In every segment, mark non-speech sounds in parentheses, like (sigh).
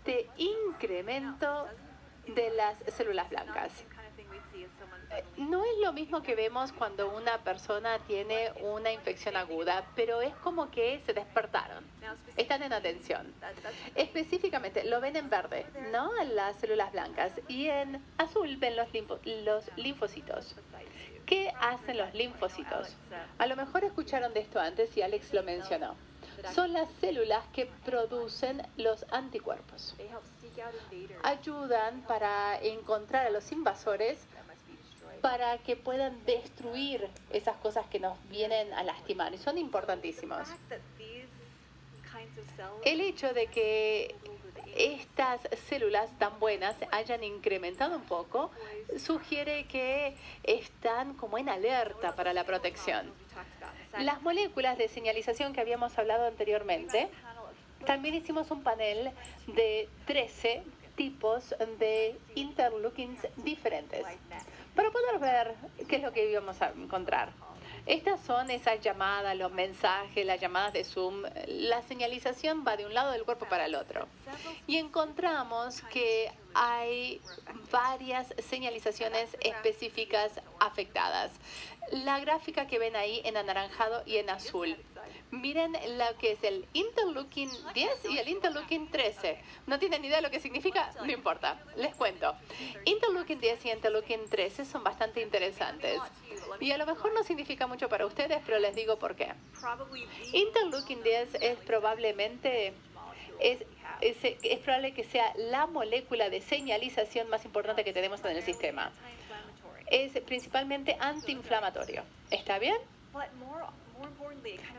este incremento de las células blancas. No es lo mismo que vemos cuando una persona tiene una infección aguda, pero es como que se despertaron. Están en atención. Específicamente, lo ven en verde, ¿no? Las células blancas. Y en azul ven los, los linfocitos. ¿Qué hacen los linfocitos? A lo mejor escucharon de esto antes y Alex lo mencionó. Son las células que producen los anticuerpos. Ayudan para encontrar a los invasores para que puedan destruir esas cosas que nos vienen a lastimar y son importantísimos. El hecho de que estas células tan buenas hayan incrementado un poco sugiere que están como en alerta para la protección. Las moléculas de señalización que habíamos hablado anteriormente, también hicimos un panel de 13 tipos de interleukins diferentes para poder ver qué es lo que íbamos a encontrar. Estas son esas llamadas, los mensajes, las llamadas de Zoom. La señalización va de un lado del cuerpo para el otro. Y encontramos que hay varias señalizaciones específicas afectadas. La gráfica que ven ahí en anaranjado y en azul. Miren lo que es el interleukin 10 y el interleukin 13. ¿No tienen idea de lo que significa? No importa, les cuento. Interleukin 10 y interleukin 13 son bastante interesantes. Y a lo mejor no significa mucho para ustedes, pero les digo por qué. Interleukin 10 es probablemente es, es, probable que sea la molécula de señalización más importante que tenemos en el sistema. Es principalmente antiinflamatorio. ¿Está bien?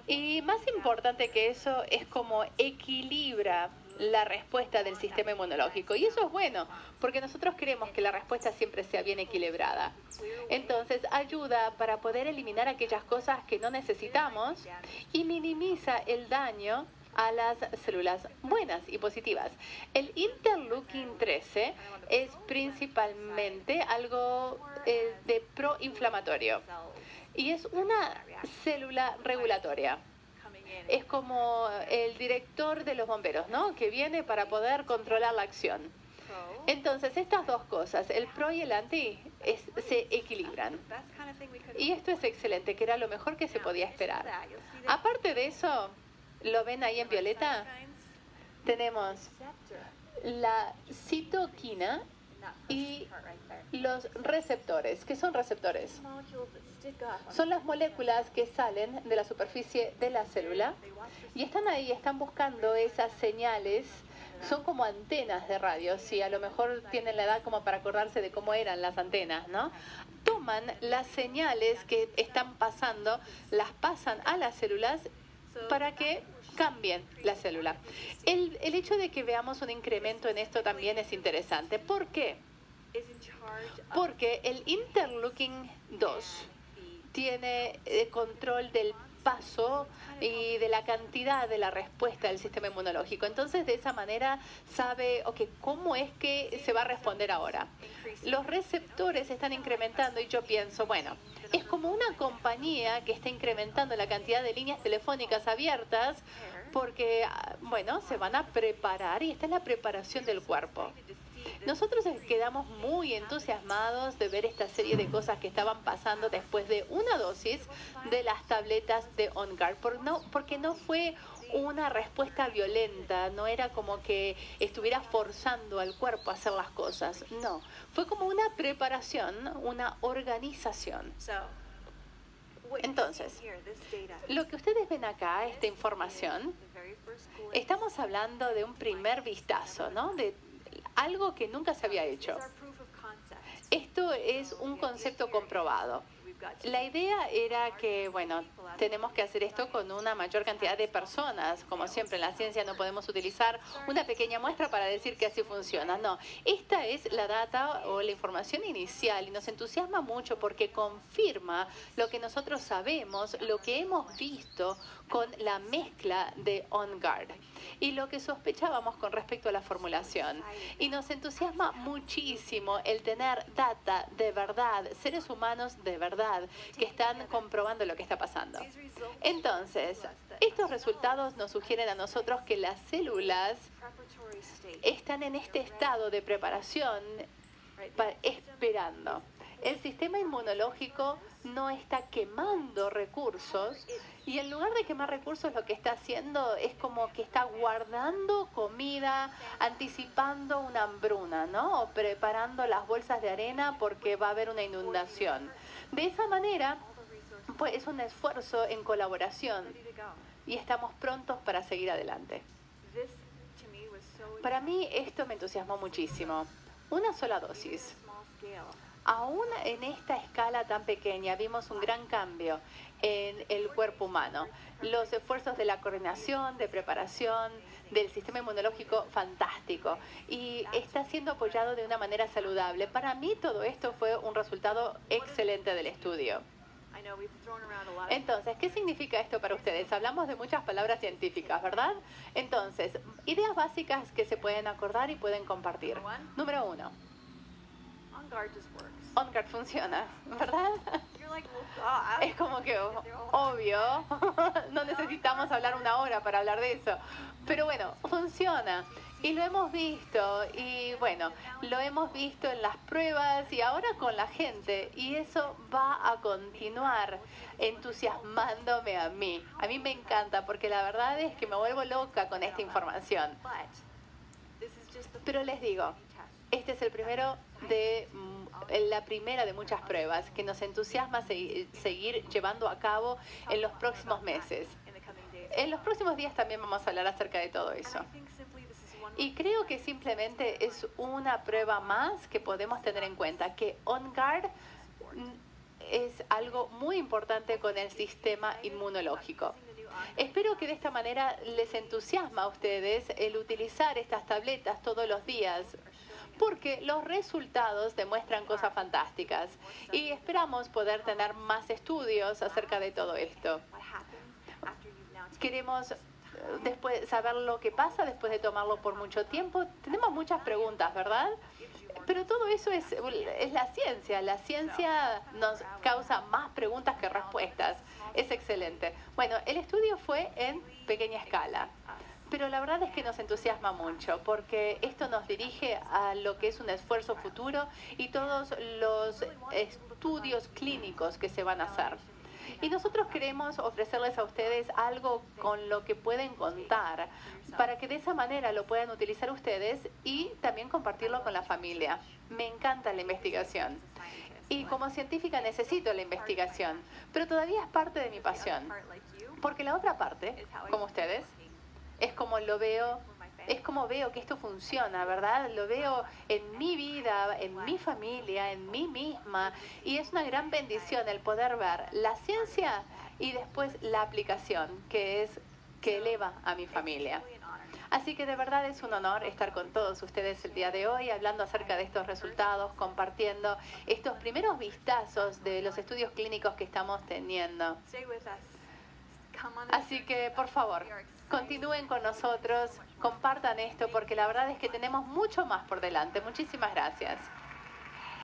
Y más importante que eso es como equilibra la respuesta del sistema inmunológico. Y eso es bueno, porque nosotros queremos que la respuesta siempre sea bien equilibrada. Entonces ayuda para poder eliminar aquellas cosas que no necesitamos y minimiza el daño a las células buenas y positivas. El interleukin 13 es principalmente algo eh, de proinflamatorio y es una célula regulatoria. Es como el director de los bomberos, ¿no? Que viene para poder controlar la acción. Entonces, estas dos cosas, el pro y el anti, se equilibran. Y esto es excelente, que era lo mejor que se podía esperar. Aparte de eso, ¿lo ven ahí en violeta? Tenemos la citoquina y los receptores. ¿Qué son receptores? Son las moléculas que salen de la superficie de la célula y están ahí, están buscando esas señales. Son como antenas de radio, si a lo mejor tienen la edad como para acordarse de cómo eran las antenas, ¿no? Toman las señales que están pasando, las pasan a las células para que cambien la célula. El, el hecho de que veamos un incremento en esto también es interesante. ¿Por qué? Porque el interleukin 2 tiene eh, control del paso y de la cantidad de la respuesta del sistema inmunológico. Entonces, de esa manera sabe, ok, ¿cómo es que se va a responder ahora? Los receptores están incrementando y yo pienso, bueno, es como una compañía que está incrementando la cantidad de líneas telefónicas abiertas porque, ah, bueno, se van a preparar y esta es la preparación del cuerpo. Nosotros quedamos muy entusiasmados de ver esta serie de cosas que estaban pasando después de una dosis de las tabletas de OnGuard, porque no fue una respuesta violenta, no era como que estuviera forzando al cuerpo a hacer las cosas, no, fue como una preparación, una organización. Entonces, lo que ustedes ven acá, esta información, estamos hablando de un primer vistazo, ¿no? De algo que nunca se había hecho. Esto es un concepto comprobado. La idea era que, bueno, tenemos que hacer esto con una mayor cantidad de personas. Como siempre en la ciencia no podemos utilizar una pequeña muestra para decir que así funciona. No, esta es la data o la información inicial y nos entusiasma mucho porque confirma lo que nosotros sabemos, lo que hemos visto con la mezcla de OnGuard y lo que sospechábamos con respecto a la formulación. Y nos entusiasma muchísimo el tener data de verdad, seres humanos de verdad, que están comprobando lo que está pasando. Entonces, estos resultados nos sugieren a nosotros que las células están en este estado de preparación esperando. El sistema inmunológico no está quemando recursos y en lugar de quemar recursos lo que está haciendo es como que está guardando comida, anticipando una hambruna, ¿no? O preparando las bolsas de arena porque va a haber una inundación. De esa manera, pues es un esfuerzo en colaboración y estamos prontos para seguir adelante. Para mí esto me entusiasmó muchísimo. Una sola dosis. Aún en esta escala tan pequeña vimos un gran cambio en el cuerpo humano. Los esfuerzos de la coordinación, de preparación, del sistema inmunológico fantástico y está siendo apoyado de una manera saludable. Para mí todo esto fue un resultado excelente del estudio. Entonces, ¿qué significa esto para ustedes? Hablamos de muchas palabras científicas, ¿verdad? Entonces, ideas básicas que se pueden acordar y pueden compartir. Número uno. OnGuard funciona, ¿verdad? Es como que obvio, (laughs) no necesitamos hablar una hora para hablar de eso. Pero bueno, funciona. Y lo hemos visto, y bueno, lo hemos visto en las pruebas y ahora con la gente. Y eso va a continuar entusiasmándome a mí. A mí me encanta porque la verdad es que me vuelvo loca con esta información. Pero les digo, este es el primero de la primera de muchas pruebas que nos entusiasma seguir llevando a cabo en los próximos meses. En los próximos días también vamos a hablar acerca de todo eso. Y creo que simplemente es una prueba más que podemos tener en cuenta, que OnGuard es algo muy importante con el sistema inmunológico. Espero que de esta manera les entusiasma a ustedes el utilizar estas tabletas todos los días porque los resultados demuestran cosas fantásticas y esperamos poder tener más estudios acerca de todo esto. Queremos eh, después saber lo que pasa después de tomarlo por mucho tiempo. Tenemos muchas preguntas, ¿verdad? Pero todo eso es, es la ciencia. La ciencia nos causa más preguntas que respuestas. Es excelente. Bueno, el estudio fue en pequeña escala pero la verdad es que nos entusiasma mucho porque esto nos dirige a lo que es un esfuerzo futuro y todos los estudios clínicos que se van a hacer. Y nosotros queremos ofrecerles a ustedes algo con lo que pueden contar para que de esa manera lo puedan utilizar ustedes y también compartirlo con la familia. Me encanta la investigación. Y como científica necesito la investigación, pero todavía es parte de mi pasión. Porque la otra parte, como ustedes, es como lo veo, es como veo que esto funciona, ¿verdad? Lo veo en mi vida, en mi familia, en mí misma. Y es una gran bendición el poder ver la ciencia y después la aplicación, que es que eleva a mi familia. Así que de verdad es un honor estar con todos ustedes el día de hoy, hablando acerca de estos resultados, compartiendo estos primeros vistazos de los estudios clínicos que estamos teniendo. Así que, por favor, continúen con nosotros, compartan esto, porque la verdad es que tenemos mucho más por delante. Muchísimas gracias.